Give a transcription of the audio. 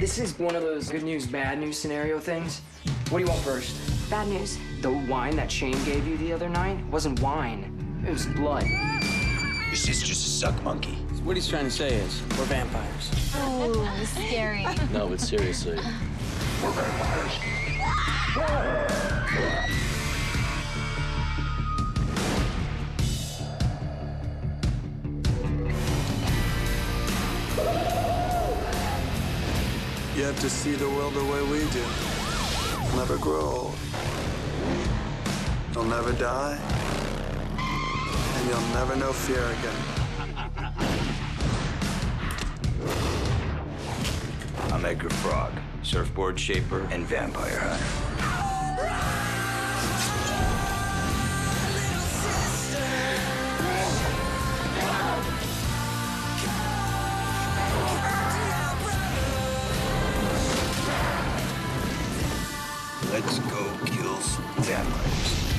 This is one of those good news, bad news scenario things. What do you want first? Bad news. The wine that Shane gave you the other night wasn't wine. It was blood. Is sister's a suck monkey? What he's trying to say is, we're vampires. Oh, scary. No, but seriously. You have to see the world the way we do. You'll never grow old. You'll never die. And you'll never know fear again. I'm Edgar Frog, surfboard shaper and vampire hunter. Let's go kill some vampires.